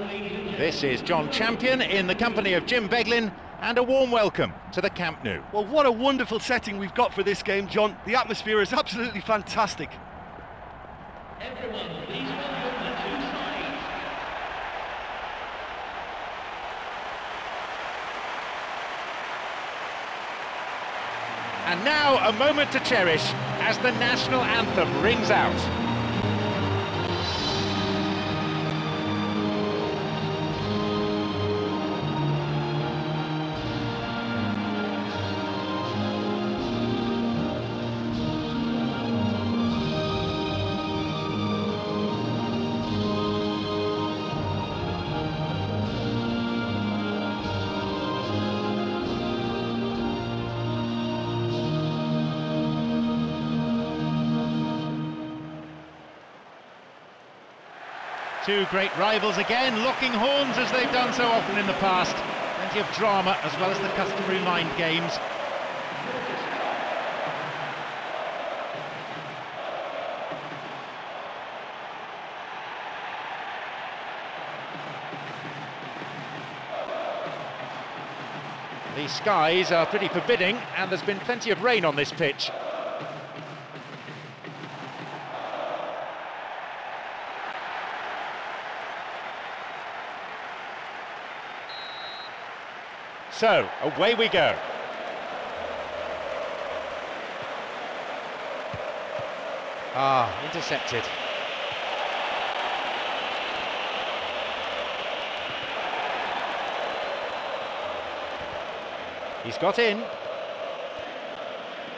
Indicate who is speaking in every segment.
Speaker 1: This is Jon Champion in the company of Jim Beglin and a warm welcome to the Camp Nou.
Speaker 2: Well, what a wonderful setting we've got for this game, John. The atmosphere is absolutely fantastic.
Speaker 3: Everyone, please welcome the two sides.
Speaker 1: And now a moment to cherish as the national anthem rings out. Two great rivals again, locking horns as they've done so often in the past. Plenty of drama as well as the customary mind games. The skies are pretty forbidding and there's been plenty of rain on this pitch. So, away we go. Ah, intercepted. He's got in.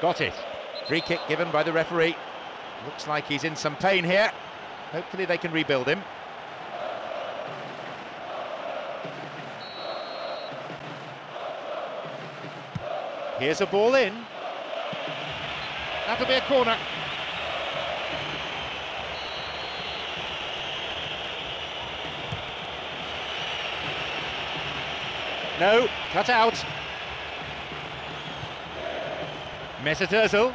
Speaker 1: Got it. Free kick given by the referee. Looks like he's in some pain here. Hopefully they can rebuild him. Here's a ball in. That'll be a corner. No, cut out. Mesut Ozil.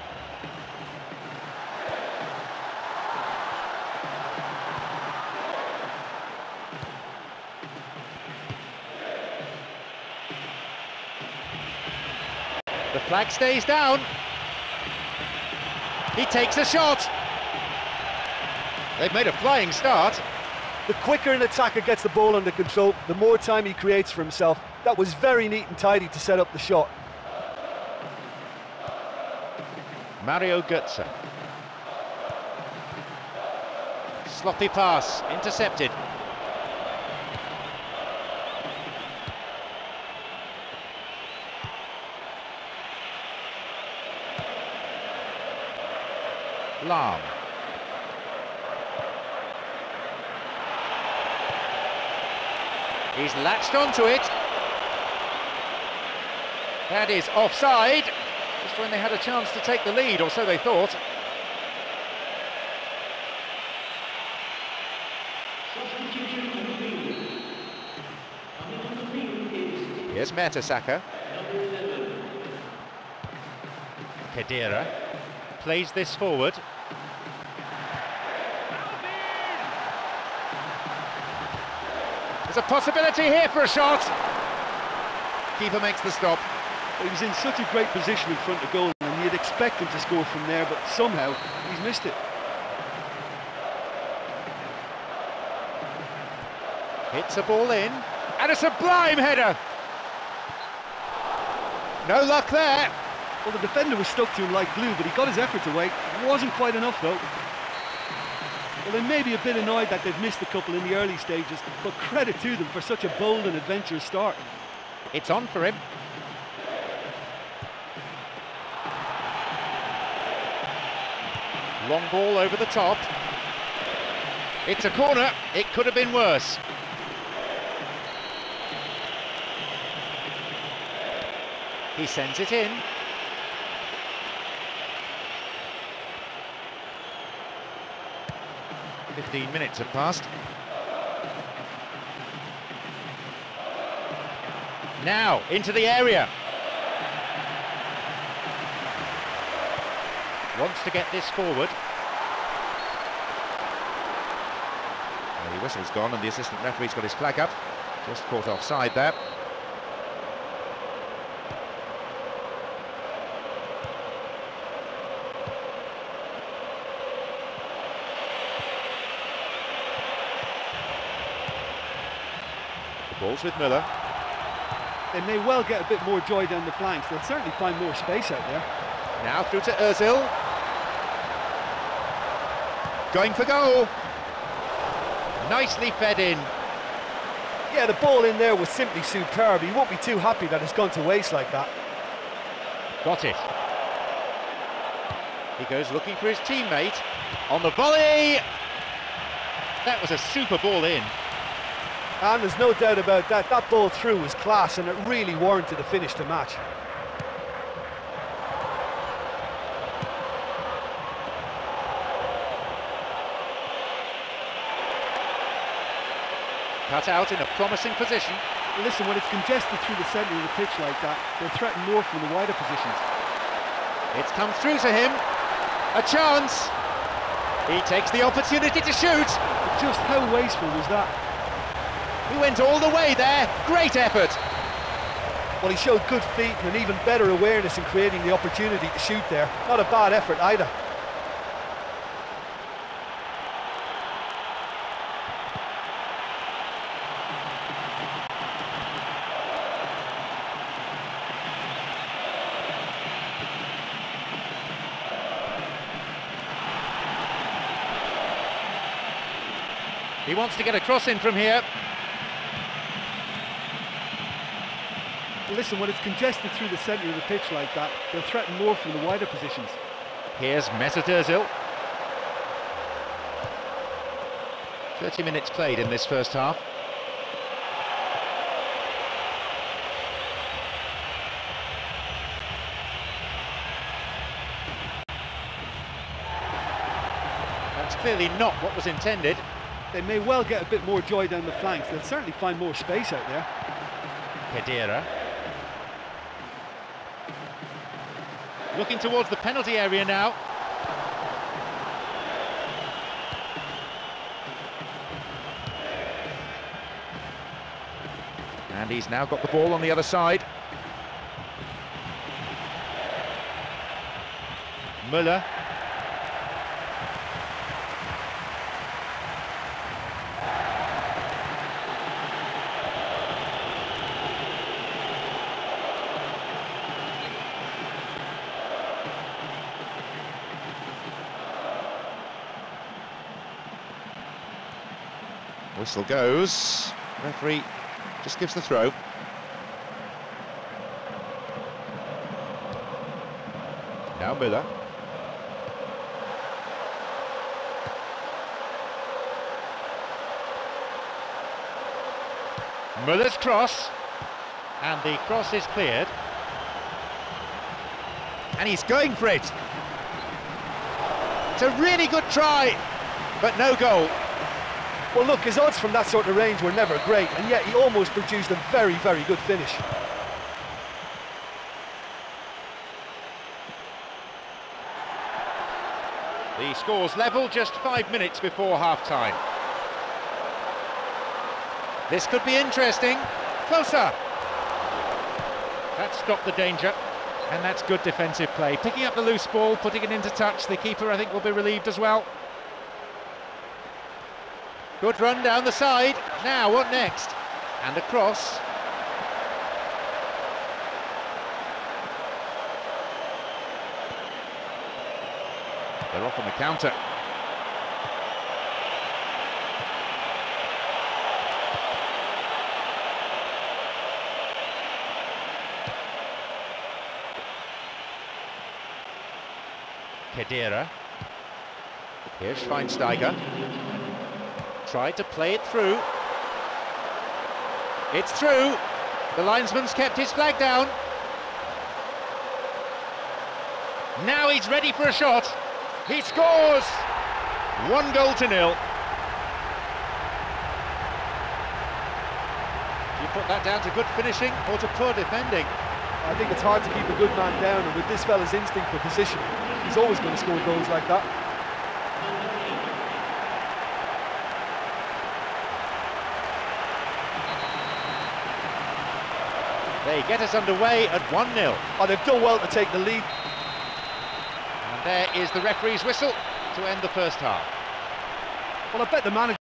Speaker 1: The flag stays down. He takes a shot. They've made a flying start.
Speaker 2: The quicker an attacker gets the ball under control, the more time he creates for himself. That was very neat and tidy to set up the shot.
Speaker 1: Mario Götze. Sloppy pass, intercepted. He's latched onto it. That is offside. Just when they had a chance to take the lead, or so they thought. Here's Mertesacker.
Speaker 3: 11.
Speaker 1: Plays this forward. There's a possibility here for a shot. Keeper makes the stop.
Speaker 2: He was in such a great position in front of goal, and you'd expect him to score from there, but somehow he's missed it.
Speaker 1: Hits a ball in. And a sublime header. No luck there.
Speaker 2: Well, the defender was stuck to him like glue, but he got his efforts away. It wasn't quite enough, though. Well, they may be a bit annoyed that they've missed a couple in the early stages, but credit to them for such a bold and adventurous start.
Speaker 1: It's on for him. Long ball over the top. It's a corner. It could have been worse. He sends it in. Fifteen minutes have passed. Now, into the area. Wants to get this forward. Well, he whistle's gone and the assistant referee's got his flag up. Just caught offside there. Ball's with Müller.
Speaker 2: They may well get a bit more joy down the flanks. They'll certainly find more space out there.
Speaker 1: Now through to Ozil. Going for goal. Nicely fed in.
Speaker 2: Yeah, the ball in there was simply superb. He won't be too happy that it's gone to waste like that.
Speaker 1: Got it. He goes looking for his teammate. On the volley. That was a super ball in.
Speaker 2: And there's no doubt about that. That ball through was class and it really warranted a finish to match.
Speaker 1: Cut out in a promising position.
Speaker 2: Listen, when it's congested through the centre of the pitch like that, they'll threaten more from the wider positions.
Speaker 1: It's come through to him. A chance. He takes the opportunity to shoot.
Speaker 2: But just how wasteful was that?
Speaker 1: He went all the way there. Great effort.
Speaker 2: Well, he showed good feet and an even better awareness in creating the opportunity to shoot there. Not a bad effort either.
Speaker 1: He wants to get a cross in from here.
Speaker 2: Listen, when it's congested through the centre of the pitch like that, they'll threaten more from the wider positions.
Speaker 1: Here's Mesut Ozil. 30 minutes played in this first half. That's clearly not what was intended.
Speaker 2: They may well get a bit more joy down the flanks. They'll certainly find more space out there.
Speaker 1: Khedira. Looking towards the penalty area now. And he's now got the ball on the other side. Müller. Whistle goes. Referee just gives the throw. Now Müller. Müller's cross. And the cross is cleared. And he's going for it. It's a really good try, but no goal.
Speaker 2: Well, look, his odds from that sort of range were never great, and yet he almost produced a very, very good finish.
Speaker 1: The score's level just five minutes before half-time. This could be interesting. Closer. That stopped the danger, and that's good defensive play. Picking up the loose ball, putting it into touch. The keeper, I think, will be relieved as well. Good run down the side. Now, what next? And a cross. They're off on the counter. Khedira. Here's Schweinsteiger. Tried to play it through. It's through. The linesman's kept his flag down. Now he's ready for a shot. He scores! One goal to nil. You put that down to good finishing or to poor defending?
Speaker 2: I think it's hard to keep a good man down, and with this fella's instinct for position, he's always going to score goals like that.
Speaker 1: They get us underway at 1 0.
Speaker 2: Oh, they've done well to take the lead.
Speaker 1: And there is the referee's whistle to end the first half.
Speaker 2: Well, I bet the manager.